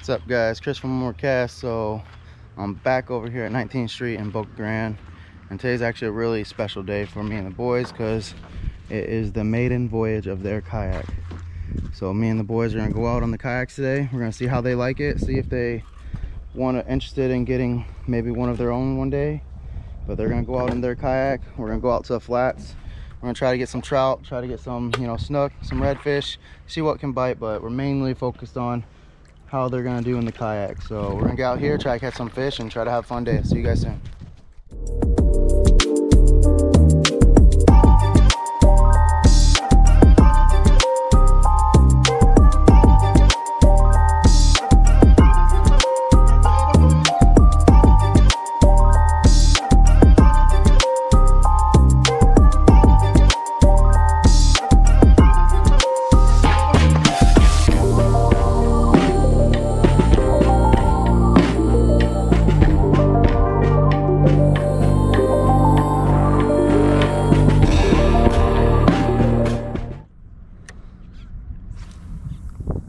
What's up guys, Chris from More Cast. So I'm back over here at 19th Street in Boca Grande. And today's actually a really special day for me and the boys because it is the maiden voyage of their kayak. So me and the boys are gonna go out on the kayaks today. We're gonna see how they like it, see if they want to interested in getting maybe one of their own one day. But they're gonna go out in their kayak. We're gonna go out to the flats. We're gonna try to get some trout, try to get some, you know, snook, some redfish, see what can bite, but we're mainly focused on how they're gonna do in the kayak. So we're gonna get out here, try to catch some fish and try to have a fun day. See you guys soon.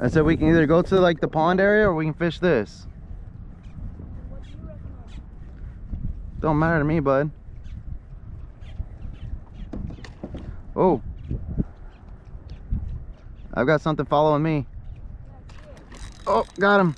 I said we can either go to like the pond area or we can fish this. Don't matter to me, bud. Oh. I've got something following me. Oh, got him.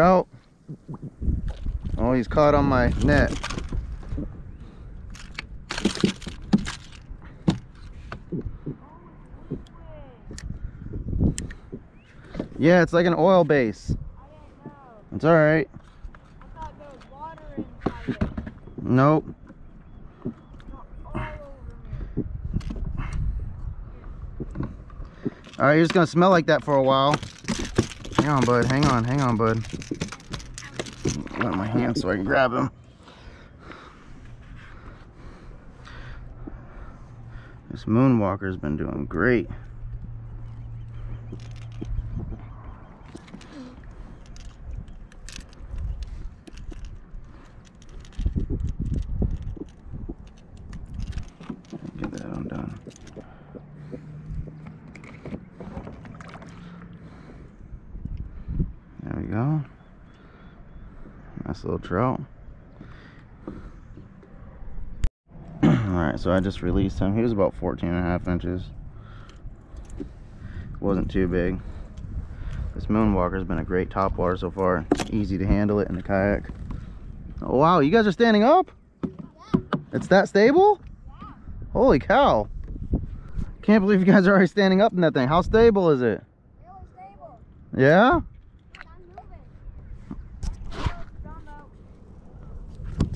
Trout. Oh, he's caught on my net. Yeah, it's like an oil base. It's all right. Nope. All right, you're just gonna smell like that for a while. Hang on, bud. Hang on. Hang on, bud. Let my hand so I can grab him. This moonwalker's been doing great. Get that undone. There we go. Nice little trout. Alright, so I just released him. He was about 14 and a half inches. Wasn't too big. This Moonwalker's been a great topwater so far. Easy to handle it in the kayak. Oh wow, you guys are standing up? It's that stable? Holy cow. Can't believe you guys are already standing up in that thing. How stable is it? Really stable. Yeah?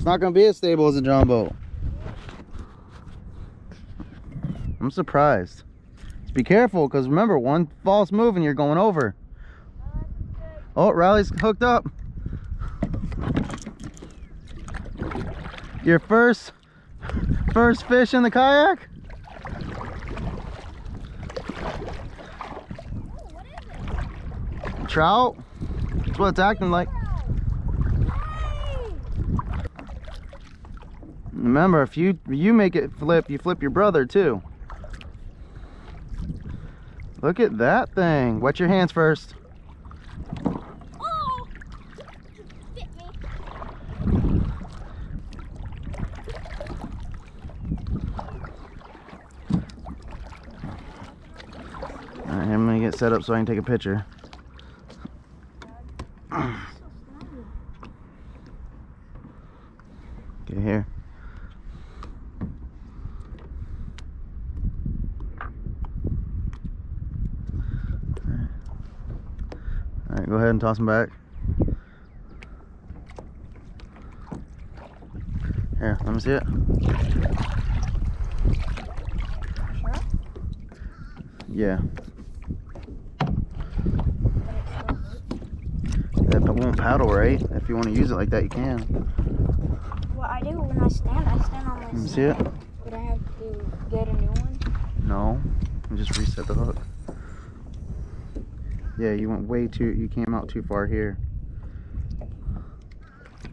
It's not gonna be as stable as a John boat. I'm surprised. Just be careful, because remember, one false move and you're going over. Oh, Riley's hooked up. Your first, first fish in the kayak? Trout. That's what it's acting like. Remember, if you you make it flip, you flip your brother too. Look at that thing. Wet your hands first. I'm gonna get set up so I can take a picture. Okay, here. All right, go ahead and toss them back. Here, let me see it. Yeah. That won't paddle right. If you want to use it like that, you can. What I do when I stand, I stand on my Let me see it. Would I have to get a new one? No. Just reset the hook. Yeah, you went way too. You came out too far here.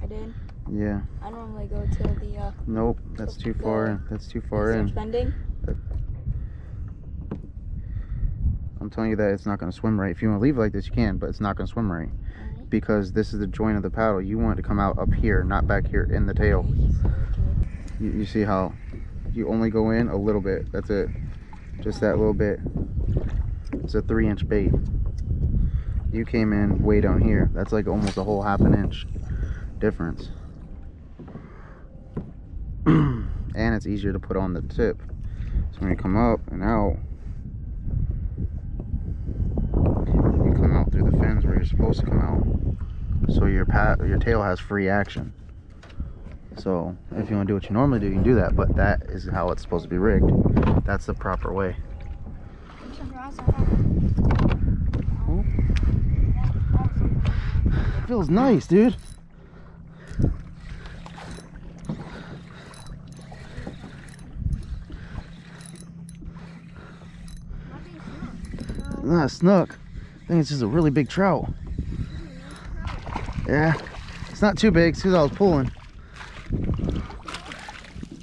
I did. Yeah. I normally go to the uh, Nope. That's too far. That's too far in. bending. I'm telling you that it's not gonna swim right. If you want to leave it like this, you can, but it's not gonna swim right because this is the joint of the paddle. You want it to come out up here, not back here in the tail. You, you see how you only go in a little bit. That's it. Just that little bit. It's a three inch bait. You came in way down here. That's like almost a whole half an inch difference. and it's easier to put on the tip. So when you come up and out, you come out through the fins where you're supposed to come out. So your pat your tail has free action. So if you want to do what you normally do, you can do that, but that is how it's supposed to be rigged. That's the proper way. Feels nice, dude. Not a snook. I think it's just a really big trout. Yeah. It's not too big because I was pulling.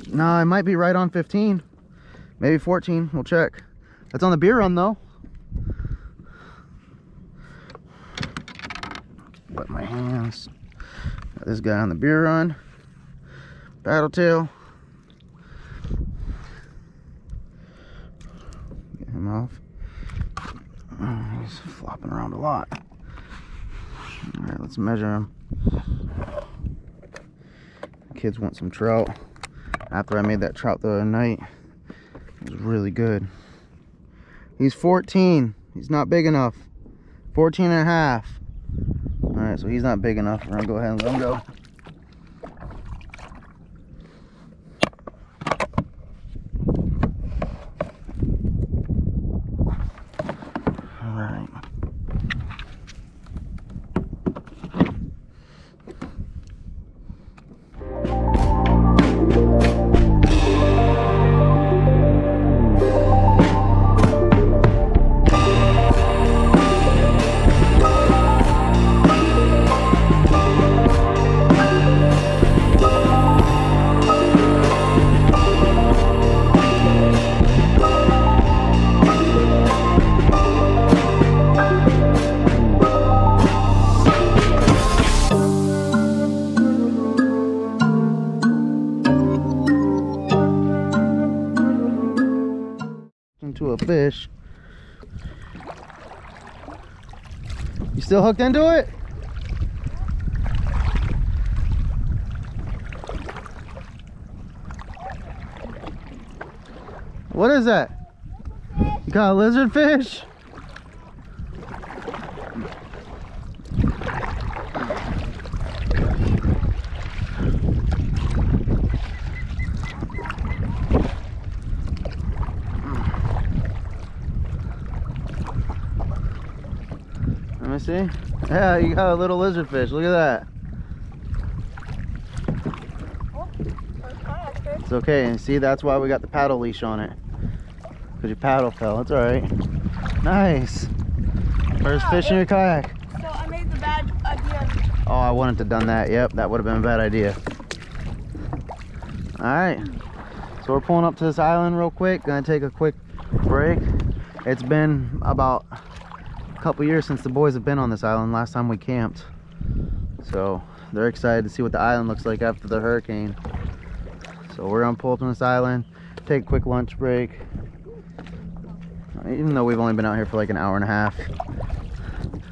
No, it might be right on 15. Maybe 14. We'll check. That's on the beer run though. Wet my hands. Got this guy on the beer run. Paddle tail. Get him off. Oh, he's flopping around a lot. All right, let's measure him. Kids want some trout. After I made that trout the other night, it was really good. He's 14. He's not big enough. 14 and a half. So he's not big enough. We're gonna go ahead and let him go. Into a fish. You still hooked into it? What is that? You got a lizard fish? See. Yeah, you got a little lizard fish. Look at that. It's okay. And see, that's why we got the paddle leash on it. Because your paddle fell. That's all right. Nice. First Yeah, fish in your kayak. So I made the bad idea. Oh, I wouldn't have done that. Yep, that would have been a bad idea. All right. So we're pulling up to this island real quick. Gonna take a quick break. It's been about couple years since the boys have been on this island. Last time we camped. So they're excited to see what the island looks like after the hurricane. So we're gonna pull up on this island, take a quick lunch break. Even though we've only been out here for like an hour and a half.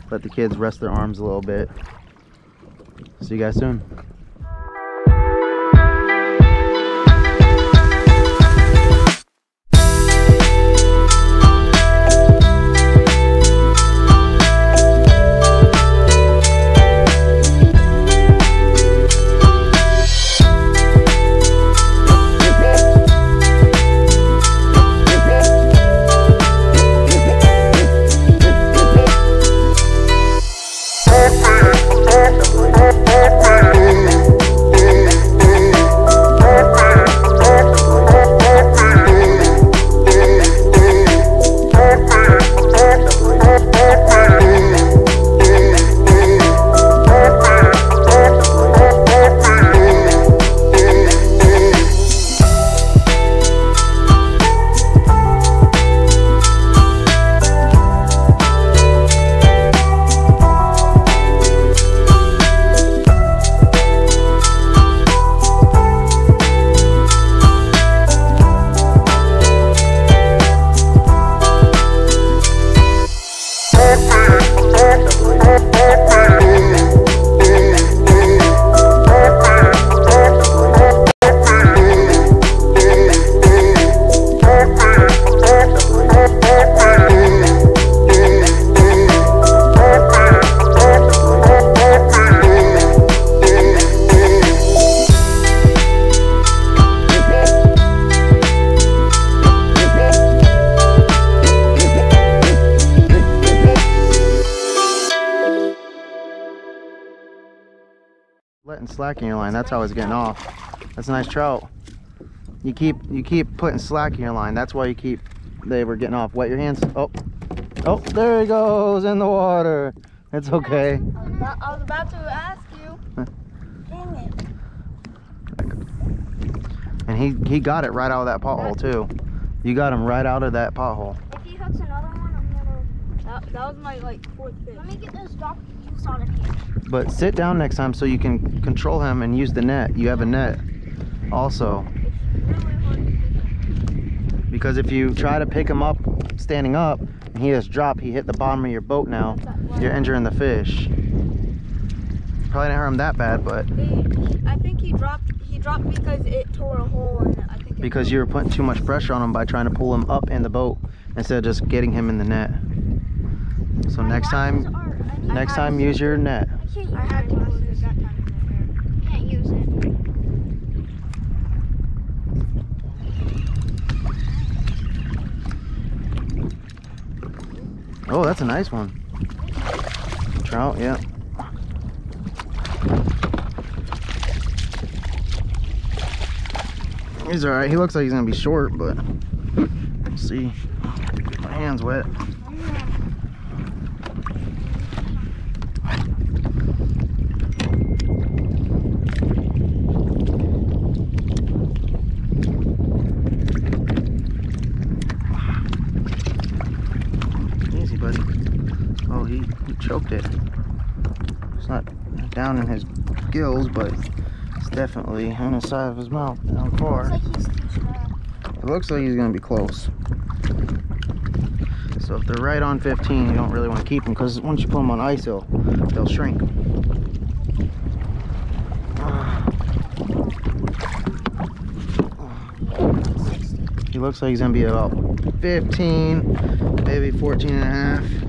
Let the kids rest their arms a little bit. See you guys soon. Slack in your line. That's how it's getting off. That's a nice trout. You keep you keep putting slack in your line. That's why you keep they were getting off. Wet your hands. Oh, oh, there he goes in the water. It's okay. I was about, I was about to ask you. Dang it. And he he got it right out of that pothole too. You got him right out of that pothole. If he hooks another one, I'm gonna. That, that was my like fourth fish. Let me get this drop juice out of here. But sit down next time so you can control him and use the net. You have a net also. It's really hard to fish. Because if you try to pick him up standing up and he just dropped, he hit the bottom of your boat now. You're injuring the fish. Probably didn't hurt him that bad, but I think he dropped. He dropped because it tore a hole in it. I think. Because you were putting too much pressure on him by trying to pull him up in the boat instead of just getting him in the net. So next time, are- I need- next time use your net. I can't use I had to glasses. that time in. Can't use it. Oh, that's a nice one. Trout, yeah. He's alright. He looks like he's gonna be short, but we'll see. My hand's wet. Easy, buddy. Oh, he, he choked it. It's not down in his gills, but it's definitely on the side of his mouth down Looks far. like he's. It looks like he's gonna be close. So if they're right on 15, you don't really want to keep them because once you put them on ice, they'll, they'll shrink. He looks like he's gonna be about 15, maybe 14 and a half.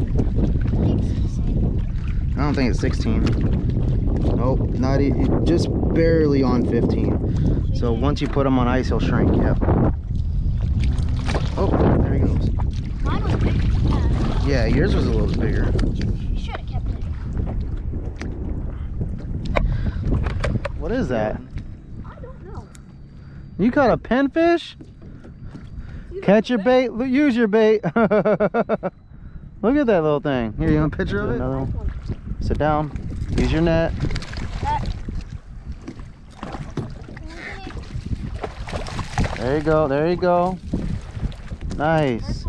I don't think it's 16. Nope, not e- just barely on 15. So once you put them on ice, he'll shrink. Yep. Oh, there he goes. Mine was bigger. Yeah, yours was a little bigger. You should have kept it. What is that? I don't know. You caught a pinfish? Catch your bait. Use your bait. Look at that little thing. Here, you want a picture of it? Another one. Sit down. Use your net. There you go. There you go. Nice.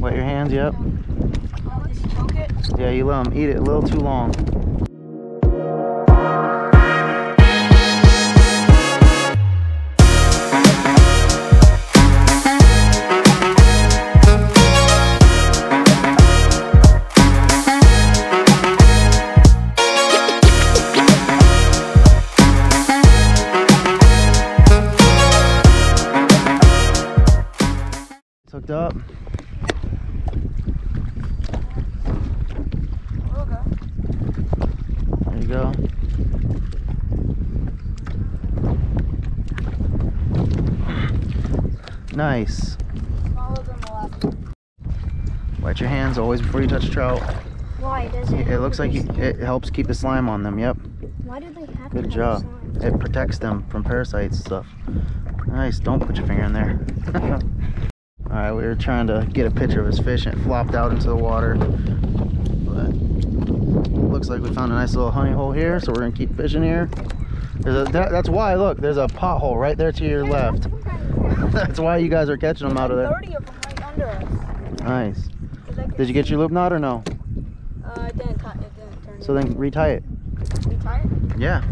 Wet your hands. Yep. Yeah, you let them eat it a little too long. Go. Nice. Wet your hands always before you touch trout. Why does it? It looks like you, it helps keep the slime on them. Yep. Why do they have Good job. slime? It protects them from parasites and stuff. Nice. Don't put your finger in there. All right, we were trying to get a picture of his fish and it flopped out into the water. But looks like we found a nice little honey hole here, so we're gonna keep fishing here. A, that, that's why. Look, there's a pothole right there to your left. that's why you guys are catching them out of there. 30 of them right under us. Nice. 'Cause I could Did you get your loop knot or no? Uh, it didn't, it didn't turn. So then retie it. we tie it? Yeah.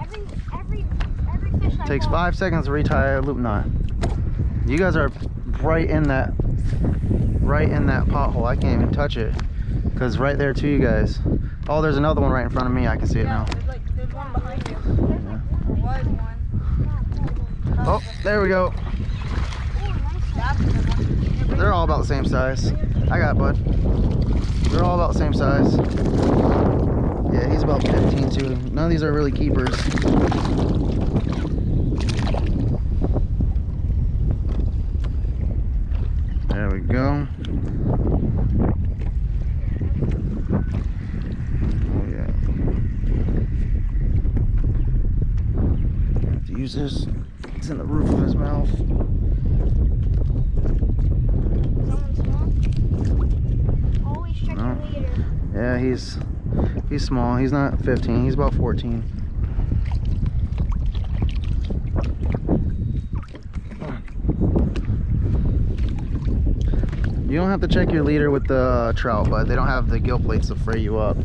Every every every fish I Takes five seconds to retie a loop knot. You guys are right in that, right in that pothole. I can't even touch it, cause right there to you guys. Oh, there's another one right in front of me. I can see it now. There's like there's one behind you. There. Oh, there we go. That's the one. They're all about the same size. I got it, bud. They're all about the same size. Yeah, he's about 15 too. None of these are really keepers. There we go. use this. It's in the roof of his mouth. Someone small? Always check No. your leader. Yeah, he's he's small. He's not 15. He's about 14. You don't have to check your leader with the uh, trout, but they don't have the gill plates to fray you up.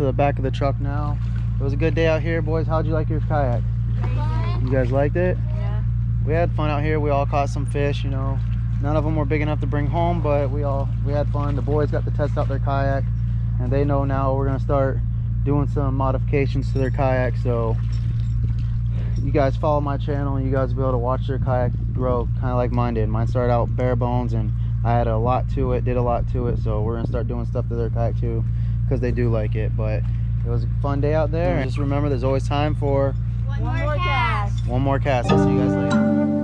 Into the back of the truck now. It was a good day out here, boys. How'd you like your kayak? You guys liked it? Yeah. We had fun out here. We all caught some fish, you know. None of them were big enough to bring home, but we all we had fun. The boys got to test out their kayak, and they know now we're gonna start doing some modifications to their kayak. So you guys follow my channel, and you guys will be able to watch their kayak grow, kind of like mine did. Mine started out bare bones, and I had a lot to it, did a lot to it. So we're gonna start doing stuff to their kayak too, because they do like it. But it was a fun day out there, and just remember, there's always time for One more cast. one more cast. I'll see you guys later.